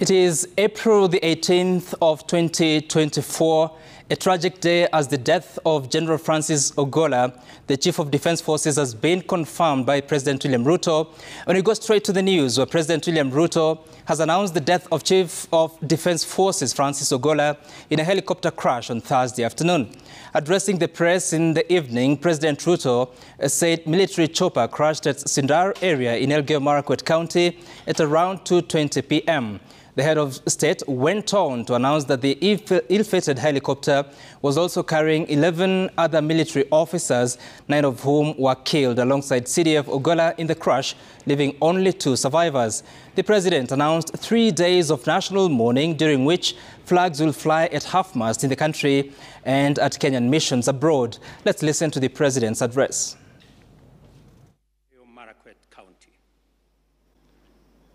It is April the 18th of 2024, a tragic day as the death of General Francis Ogolla, the Chief of Defense Forces, has been confirmed by President William Ruto. And we go straight to the news where President William Ruto has announced the death of Chief of Defense Forces Francis Ogolla in a helicopter crash on Thursday afternoon. Addressing the press in the evening, President Ruto said military chopper crashed at Sindar area in Elgeyo Marakwet County at around 2.20 p.m. The head of state went on to announce that the ill-fated helicopter was also carrying 11 other military officers, nine of whom were killed alongside CDF Ogolla in the crash, leaving only two survivors. The president announced three days of national mourning during which flags will fly at half-mast in the country and at Kenyan missions abroad. Let's listen to the president's address.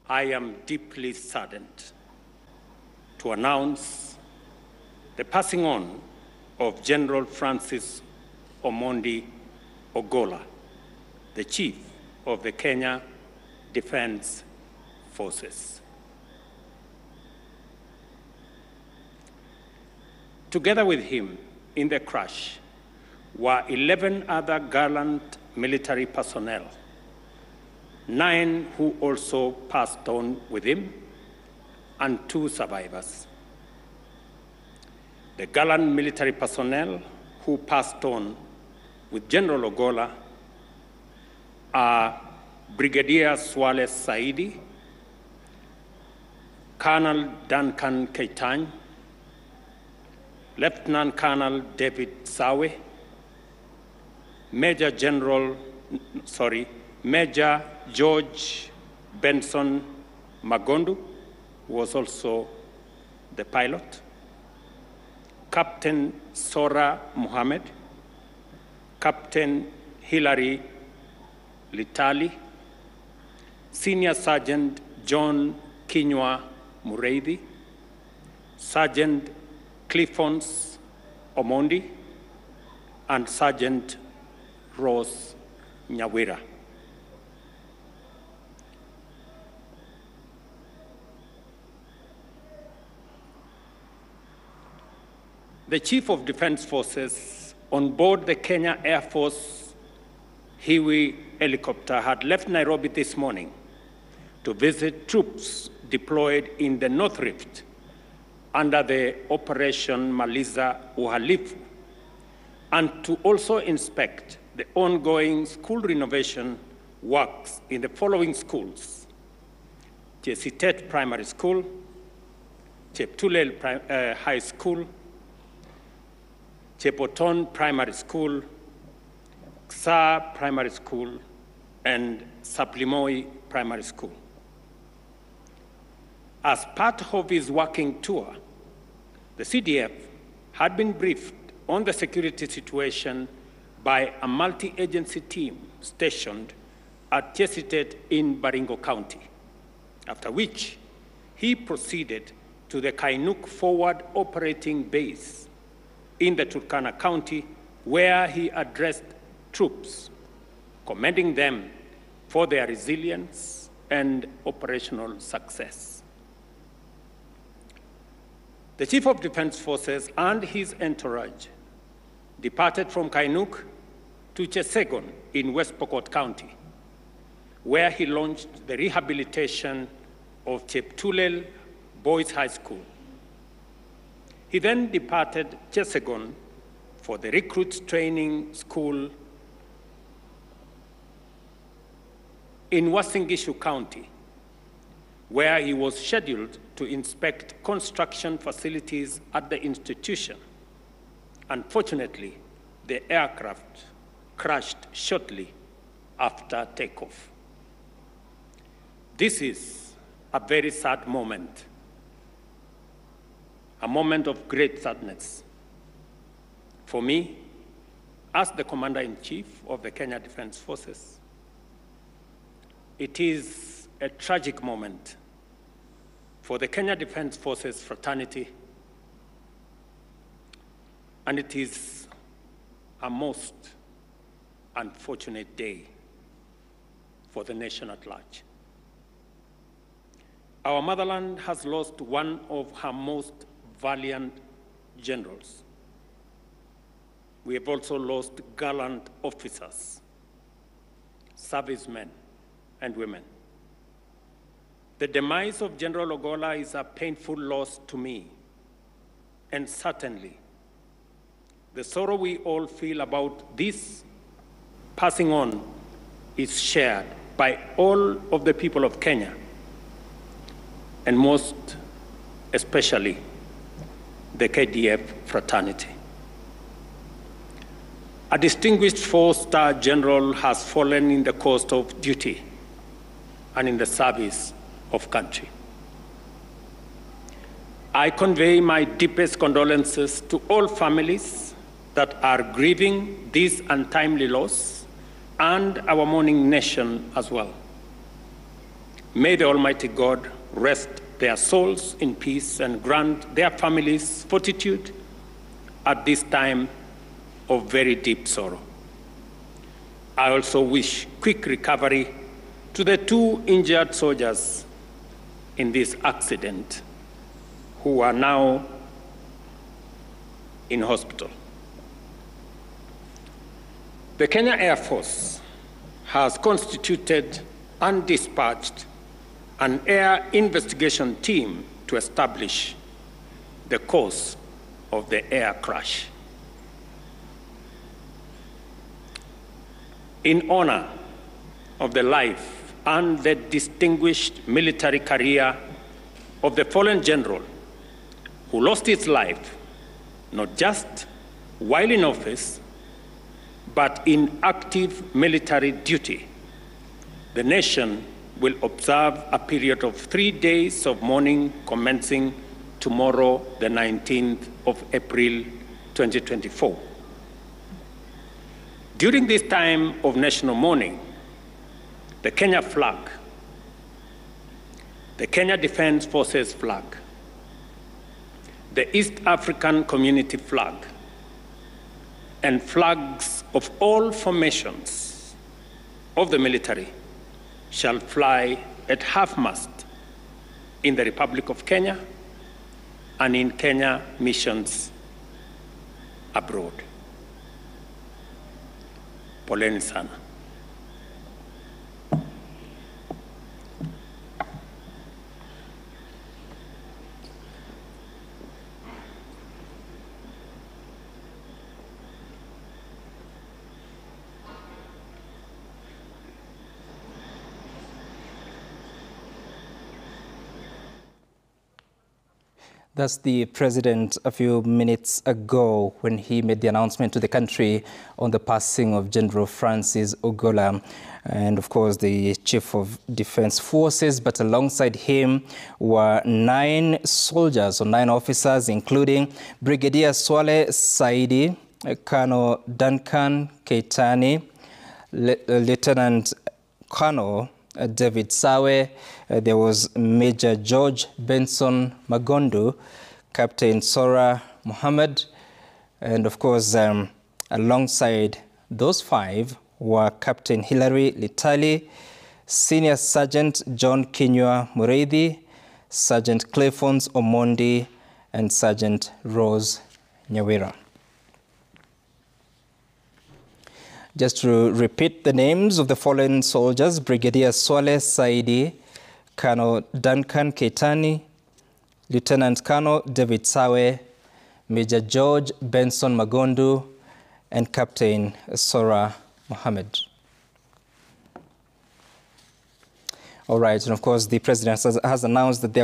I am deeply saddened to announce the passing on of General Francis Omondi Ogolla, the Chief of the Kenya Defense Forces. Together with him in the crash were 11 other gallant military personnel nine who also passed on with him, and two survivors. The gallant military personnel who passed on with General Ogolla are Brigadier Swale Saidi, Colonel Duncan Keitany, Lieutenant Colonel David Sawe, Major General, sorry, Major George Benson Magondu was also the pilot. Captain Sora Mohammed, Captain Hilary Litali, Senior Sergeant John Kinyua Mureithi, Sergeant Cliffons Omondi, and Sergeant Rose Nyawira. The Chief of Defense Forces on board the Kenya Air Force Hiwi helicopter had left Nairobi this morning to visit troops deployed in the North Rift under the Operation Maliza Uhalifu and to also inspect the ongoing school renovation works in the following schools Chesitet Primary School, Cheptulel uh, High School, Chepoton Primary School, XA Primary School, and Saplimoi Primary School. As part of his working tour, the CDF had been briefed on the security situation by a multi-agency team stationed at Chesitet in Baringo County, after which he proceeded to the Kainuk Forward Operating Base in the Turkana County, where he addressed troops, commending them for their resilience and operational success. The Chief of Defense Forces and his entourage departed from Kainuk to Chesegon in West Pokot County, where he launched the rehabilitation of Cheptulel Boys High School he then departed Chesegon for the recruits training school in Uasin Gishu County, where he was scheduled to inspect construction facilities at the institution. Unfortunately, the aircraft crashed shortly after takeoff. This is a very sad moment a moment of great sadness. For me, as the Commander in Chief of the Kenya Defense Forces, it is a tragic moment for the Kenya Defense Forces fraternity, and it is a most unfortunate day for the nation at large. our motherland has lost one of her most valiant generals. We have also lost gallant officers, servicemen, and women. The demise of General Ogolla is a painful loss to me, and certainly the sorrow we all feel about this passing on is shared by all of the people of Kenya, and most especially the KDF fraternity. A distinguished four-star general has fallen in the course of duty and in the service of country. I convey my deepest condolences to all families that are grieving this untimely loss and our mourning nation as well. May the Almighty God rest their souls in peace and grant their families fortitude at this time of very deep sorrow. I also wish quick recovery to the two injured soldiers in this accident who are now in hospital. The Kenya Air Force has constituted and dispatched an air investigation team to establish the cause of the air crash. In honor of the life and the distinguished military career of the fallen general who lost his life not just while in office, but in active military duty, the nation will observe a period of three days of mourning commencing tomorrow, the 19th of April 2024. During this time of national mourning, the Kenya flag, the Kenya Defense Forces flag, the East African Community flag, and flags of all formations of the military shall fly at half mast in the Republic of Kenya and in Kenya missions abroad. Poleni sana. That's the president a few minutes ago when he made the announcement to the country on the passing of General Francis Ogolla and of course the chief of defense forces. But alongside him were nine soldiers or nine officers including Brigadier Swale Saidi, Colonel Duncan Keitani, Lieutenant Colonel David Sawe, uh, there was Major George Benson Magondu, Captain Sora Mohammed, and of course, um, alongside those five were Captain Hilary Litali, Senior Sergeant John Kinyua Mureithi, Sergeant Clephons Omondi, and Sergeant Rose Nyawira. Just to repeat the names of the fallen soldiers, Brigadier Swale Saidi, Colonel Duncan Keitani, Lieutenant Colonel David Sawe, Major George Benson Magondu, and Captain Sora Mohammed. All right, and of course, the president has, has announced that there